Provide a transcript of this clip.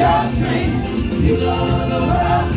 You're the world.